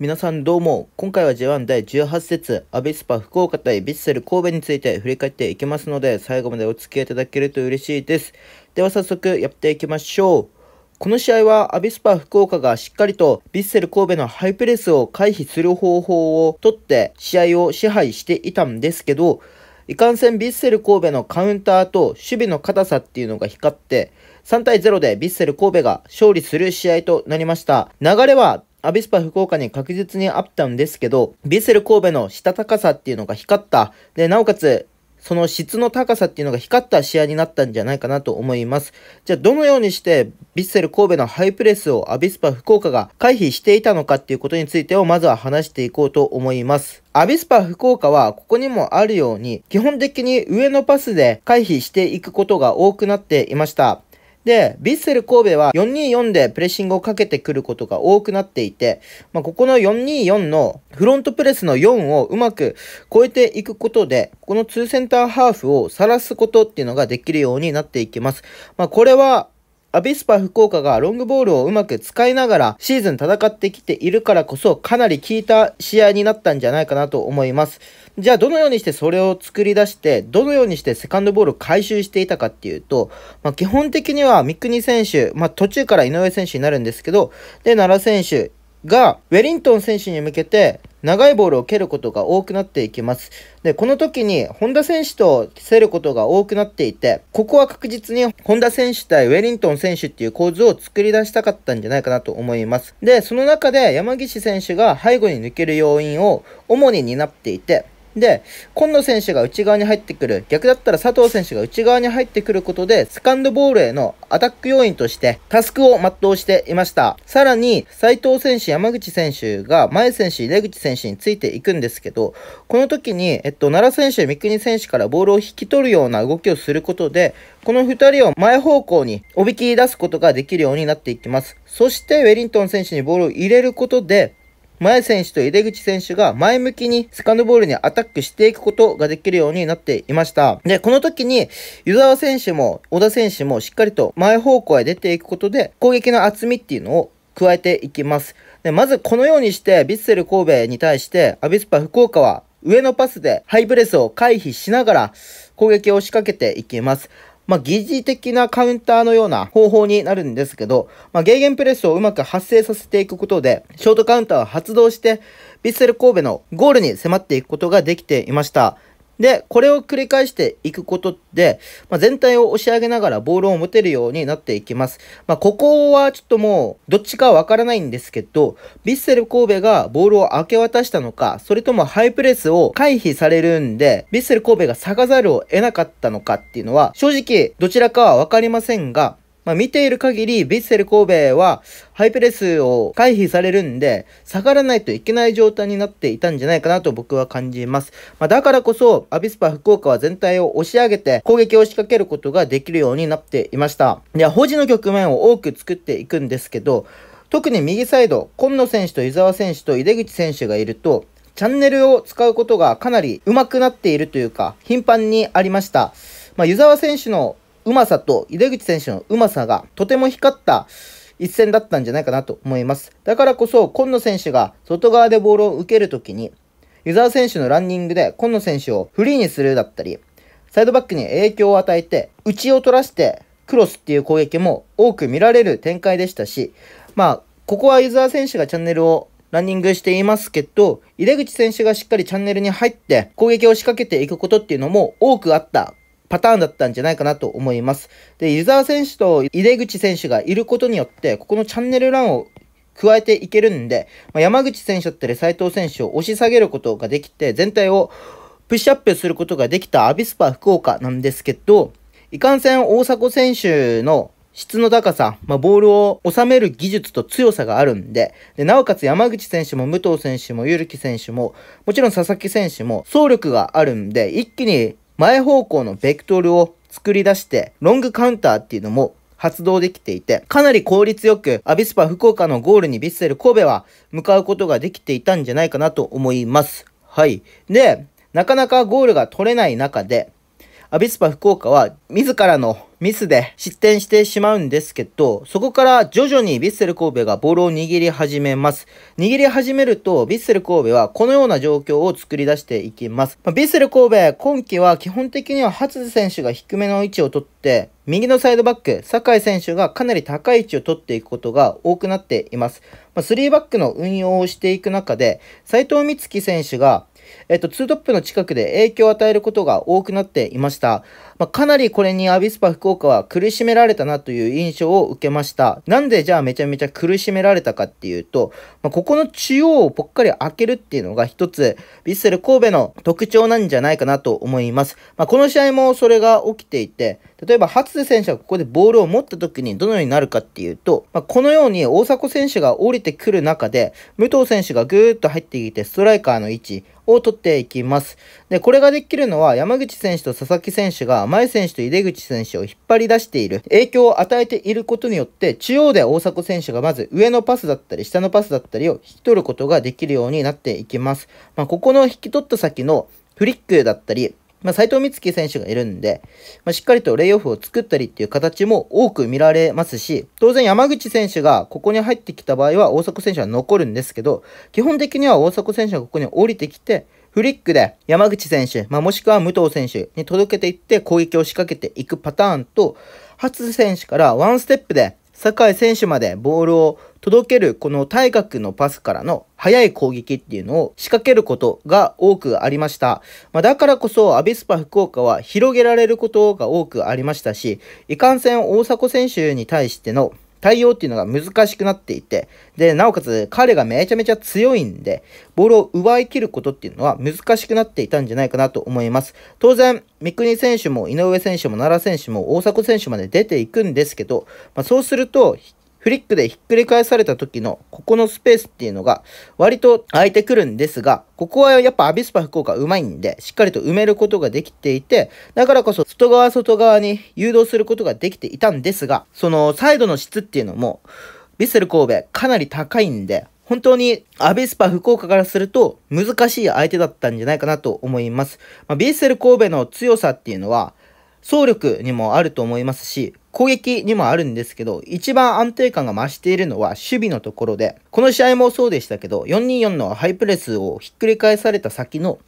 皆さんどうも、今回は J1 第18節、アビスパ福岡対ヴィッセル神戸について振り返っていきますので、最後までお付き合いいただけると嬉しいです。では早速やっていきましょう。この試合はアビスパ福岡がしっかりとヴィッセル神戸のハイプレスを回避する方法をとって試合を支配していたんですけど、いかんせんヴィッセル神戸のカウンターと守備の硬さっていうのが光って、3対0でヴィッセル神戸が勝利する試合となりました。流れはアビスパ福岡に確実にあったんですけど、ヴィッセル神戸のしたたかさっていうのが光った。で、なおかつ、その質の高さっていうのが光った試合になったんじゃないかなと思います。じゃあどのようにしてビッセル神戸のハイプレスをアビスパ福岡が回避していたのかっていうことについてをまずは話していこうと思います。アビスパ福岡はここにもあるように基本的に上のパスで回避していくことが多くなっていました。で、ヴィッセル神戸は424でプレッシングをかけてくることが多くなっていて、まあ、ここの424のフロントプレスの4をうまく超えていくことで、この2センターハーフを晒すことっていうのができるようになっていきます。まあ、これはアビスパ福岡がロングボールをうまく使いながらシーズン戦ってきているからこそかなり効いた試合になったんじゃないかなと思います。じゃあどのようにしてそれを作り出してどのようにしてセカンドボールを回収していたかっていうと、まあ、基本的には三國選手、まあ、途中から井上選手になるんですけど、で、奈良選手、が、ウェリントン選手に向けて、長いボールを蹴ることが多くなっていきます。で、この時に、本田選手と競ることが多くなっていて、ここは確実に、本田選手対ウェリントン選手っていう構図を作り出したかったんじゃないかなと思います。で、その中で山岸選手が背後に抜ける要因を主に担っていて、で、今野選手が内側に入ってくる、逆だったら佐藤選手が内側に入ってくることで、セカンドボールへのアタック要因として、タスクを全うしていました。さらに、斉藤選手、山口選手が前選手、出口選手についていくんですけど、この時に、えっと、奈良選手、三國選手からボールを引き取るような動きをすることで、この2人を前方向におびき出すことができるようになっていきます。そして、ウェリントン選手にボールを入れることで、前選手と井出口選手が前向きにセカンドボールにアタックしていくことができるようになっていました。で、この時に湯沢選手も小田選手もしっかりと前方向へ出ていくことで攻撃の厚みっていうのを加えていきます。で、まずこのようにしてヴィッセル神戸に対してアビスパ福岡は上のパスでハイブレスを回避しながら攻撃を仕掛けていきます。まあ、疑似的なカウンターのような方法になるんですけど、まあ、ゲーゲンプレスをうまく発生させていくことで、ショートカウンターを発動して、ヴィッセル神戸のゴールに迫っていくことができていました。で、これを繰り返していくことで、まあ、全体を押し上げながらボールを持てるようになっていきます。まあ、ここはちょっともう、どっちかわからないんですけど、ヴィッセル神戸がボールを明け渡したのか、それともハイプレスを回避されるんで、ヴィッセル神戸が下がざるを得なかったのかっていうのは、正直どちらかはわかりませんが、まあ、見ている限り、ヴィッセル神戸は、ハイプレスを回避されるんで、下がらないといけない状態になっていたんじゃないかなと僕は感じます。まあ、だからこそ、アビスパ福岡は全体を押し上げて、攻撃を仕掛けることができるようになっていました。では、保持の局面を多く作っていくんですけど、特に右サイド、今野選手と伊沢選手と井出口選手がいると、チャンネルを使うことがかなり上手くなっているというか、頻繁にありました。まあ、湯沢選手のうまさと井出口選手のうまさがとても光った一戦だったんじゃないかなと思います。だからこそ、今野選手が外側でボールを受けるときに、湯沢選手のランニングで今野選手をフリーにするだったり、サイドバックに影響を与えて、内を取らしてクロスっていう攻撃も多く見られる展開でしたし、まあ、ここは湯沢選手がチャンネルをランニングしていますけど、井出口選手がしっかりチャンネルに入って攻撃を仕掛けていくことっていうのも多くあったパターンだったんじゃないかなと思います。で、湯沢選手と井出口選手がいることによって、ここのチャンネルランを加えていけるんで、まあ、山口選手だったり斉藤選手を押し下げることができて、全体をプッシュアップすることができたアビスパ福岡なんですけど、いかんせん大迫選手の質の高さ、まあ、ボールを収める技術と強さがあるんでで、なおかつ山口選手も武藤選手もゆるき選手も、もちろん佐々木選手も走力があるんで、一気に前方向のベクトルを作り出して、ロングカウンターっていうのも発動できていて、かなり効率よく、アビスパ福岡のゴールにビッセル神戸は向かうことができていたんじゃないかなと思います。はい。で、なかなかゴールが取れない中で、アビスパ福岡は自らのミスで失点してしまうんですけど、そこから徐々にヴィッセル神戸がボールを握り始めます。握り始めると、ヴィッセル神戸はこのような状況を作り出していきます。ま、ヴィッセル神戸、今季は基本的には初津選手が低めの位置を取って、右のサイドバック、酒井選手がかなり高い位置を取っていくことが多くなっています。まあ、3バックの運用をしていく中で、斉藤光希選手がえっと、ツートップの近くで影響を与えることが多くなっていました。まあ、かなりこれにアビスパ福岡は苦しめられたなという印象を受けました。なんでじゃあめちゃめちゃ苦しめられたかっていうと、まあ、ここの中央をぽっかり開けるっていうのが一つ、ヴィッセル神戸の特徴なんじゃないかなと思います。まあ、この試合もそれが起きていて、例えば初瀬選手がここでボールを持った時にどのようになるかっていうと、まあ、このように大迫選手が降りてくる中で、武藤選手がぐーっと入ってきてストライカーの位置、を取っていきます。で、これができるのは山口選手と佐々木選手が前選手と井出口選手を引っ張り出している、影響を与えていることによって、中央で大迫選手がまず上のパスだったり下のパスだったりを引き取ることができるようになっていきます。まあ、ここの引き取った先のフリックだったり、まあ、斉藤光希選手がいるんで、まあ、しっかりとレイオフを作ったりっていう形も多く見られますし、当然山口選手がここに入ってきた場合は大迫選手は残るんですけど、基本的には大迫選手がここに降りてきて、フリックで山口選手、まあ、もしくは武藤選手に届けていって攻撃を仕掛けていくパターンと、初選手からワンステップで酒井選手までボールを届けるこの対角のパスからの速い攻撃っていうのを仕掛けることが多くありました。まあ、だからこそアビスパ福岡は広げられることが多くありましたし、いかんせん大迫選手に対しての対応っていうのが難しくなっていて、で、なおかつ彼がめちゃめちゃ強いんで、ボールを奪い切ることっていうのは難しくなっていたんじゃないかなと思います。当然、三國選手も井上選手も奈良選手も大迫選手まで出ていくんですけど、まあ、そうすると、フリックでひっくり返された時のここのスペースっていうのが割と空いてくるんですが、ここはやっぱアビスパ福岡うまいんで、しっかりと埋めることができていて、だからこそ外側外側に誘導することができていたんですが、そのサイドの質っていうのも、ビッセル神戸かなり高いんで、本当にアビスパ福岡からすると難しい相手だったんじゃないかなと思います。まあ、ビッセル神戸の強さっていうのは、走力にもあると思いますし、攻撃にもあるんですけど、一番安定感が増しているのは守備のところで、この試合もそうでしたけど、424のハイプレスをひっくり返された先の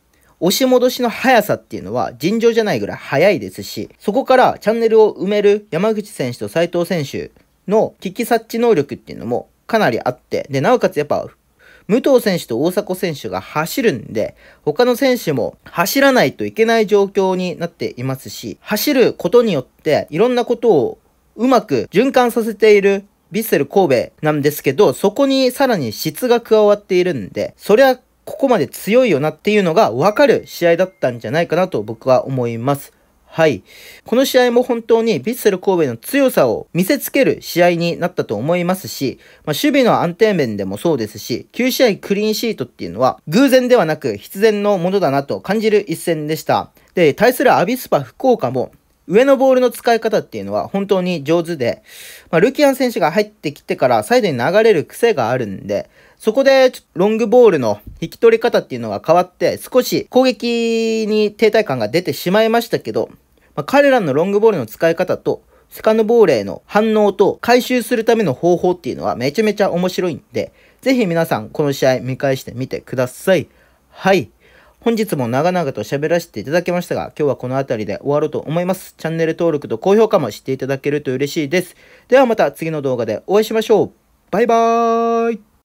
押し戻しの速さっていうのは尋常じゃないぐらい速いですし、そこからチャンネルを埋める山口選手と斉藤選手の危機察知能力っていうのもかなりあって、で、なおかつやっぱ武藤選手と大迫選手が走るんで、他の選手も走らないといけない状況になっていますし、走ることによっていろんなことをうまく循環させているヴィッセル神戸なんですけど、そこにさらに質が加わっているんで、そりゃここまで強いよなっていうのがわかる試合だったんじゃないかなと僕は思います。はい。この試合も本当にヴィッセル神戸の強さを見せつける試合になったと思いますし、まあ、守備の安定面でもそうですし、9試合クリーンシートっていうのは偶然ではなく必然のものだなと感じる一戦でした。で、対するアビスパ福岡も上のボールの使い方っていうのは本当に上手で、まあ、ルキアン選手が入ってきてからサイドに流れる癖があるんで、そこでロングボールの引き取り方っていうのが変わって少し攻撃に停滞感が出てしまいましたけど、まあ、彼らのロングボールの使い方と、セカンドボールへの反応と回収するための方法っていうのはめちゃめちゃ面白いんで、ぜひ皆さんこの試合見返してみてください。はい。本日も長々と喋らせていただきましたが、今日はこの辺りで終わろうと思います。チャンネル登録と高評価もしていただけると嬉しいです。ではまた次の動画でお会いしましょう。バイバーイ